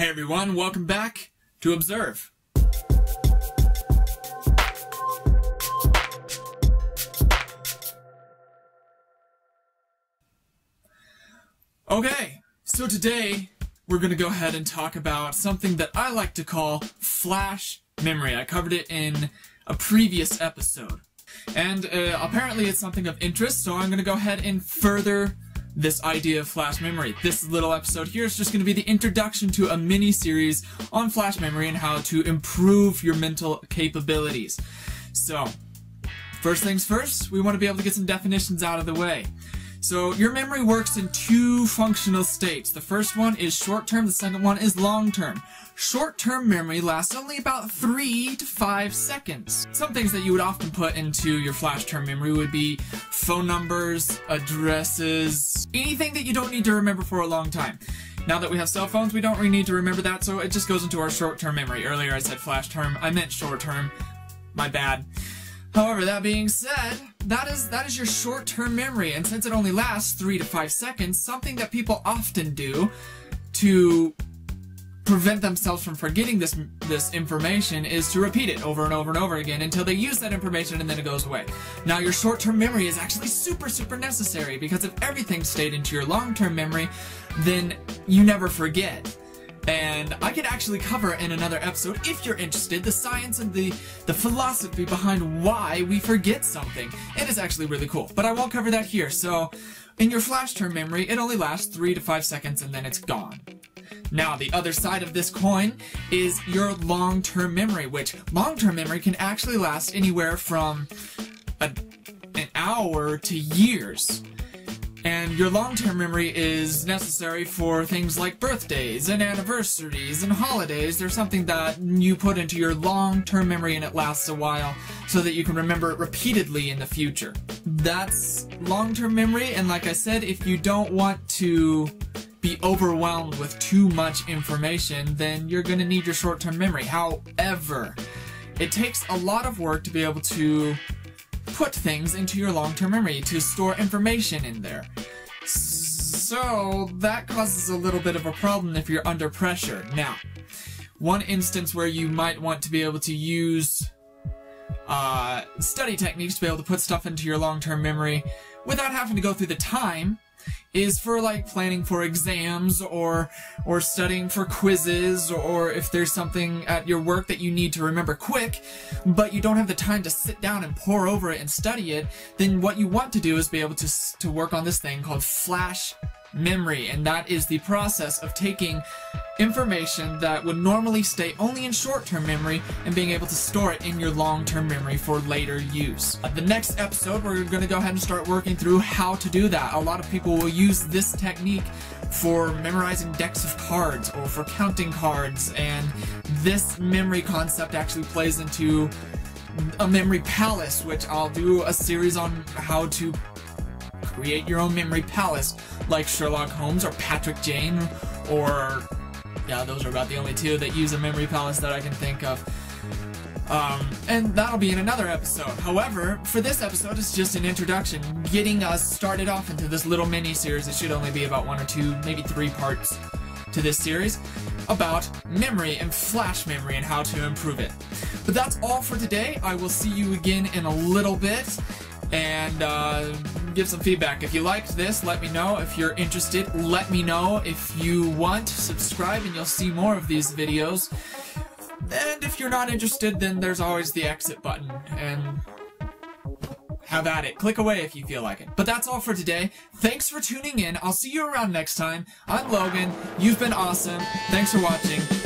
Hey everyone, welcome back to Observe. Okay, so today we're going to go ahead and talk about something that I like to call flash memory. I covered it in a previous episode. And uh, apparently it's something of interest, so I'm going to go ahead and further this idea of flash memory. This little episode here is just going to be the introduction to a mini series on flash memory and how to improve your mental capabilities. So, first things first, we want to be able to get some definitions out of the way. So your memory works in two functional states. The first one is short-term, the second one is long-term. Short-term memory lasts only about three to five seconds. Some things that you would often put into your flash-term memory would be phone numbers, addresses, anything that you don't need to remember for a long time. Now that we have cell phones, we don't really need to remember that, so it just goes into our short-term memory. Earlier I said flash-term, I meant short-term. My bad. However, that being said, that is that is your short-term memory, and since it only lasts three to five seconds, something that people often do to prevent themselves from forgetting this this information is to repeat it over and over and over again until they use that information and then it goes away. Now your short-term memory is actually super super necessary because if everything stayed into your long-term memory, then you never forget and I could actually cover in another episode, if you're interested, the science and the, the philosophy behind why we forget something. It is actually really cool, but I won't cover that here, so in your flash term memory, it only lasts 3 to 5 seconds and then it's gone. Now, the other side of this coin is your long-term memory, which long-term memory can actually last anywhere from a, an hour to years. And your long-term memory is necessary for things like birthdays and anniversaries and holidays. There's something that you put into your long-term memory and it lasts a while so that you can remember it repeatedly in the future. That's long-term memory, and like I said, if you don't want to be overwhelmed with too much information, then you're going to need your short-term memory. However, it takes a lot of work to be able to put things into your long-term memory, to store information in there. So that causes a little bit of a problem if you're under pressure. Now, one instance where you might want to be able to use uh, study techniques to be able to put stuff into your long-term memory without having to go through the time is for like planning for exams or or studying for quizzes or if there's something at your work that you need to remember quick but you don't have the time to sit down and pour over it and study it then what you want to do is be able to to work on this thing called flash memory, and that is the process of taking information that would normally stay only in short-term memory and being able to store it in your long-term memory for later use. Uh, the next episode, we're going to go ahead and start working through how to do that. A lot of people will use this technique for memorizing decks of cards or for counting cards, and this memory concept actually plays into a memory palace, which I'll do a series on how to create your own memory palace, like Sherlock Holmes or Patrick Jane, or yeah, those are about the only two that use a memory palace that I can think of. Um, and that'll be in another episode. However, for this episode, it's just an introduction, getting us started off into this little mini series. It should only be about one or two, maybe three parts to this series about memory and flash memory and how to improve it. But that's all for today. I will see you again in a little bit and uh, give some feedback. If you liked this, let me know. If you're interested, let me know. If you want, subscribe and you'll see more of these videos. And if you're not interested, then there's always the exit button. And have at it. Click away if you feel like it. But that's all for today. Thanks for tuning in. I'll see you around next time. I'm Logan. You've been awesome. Thanks for watching.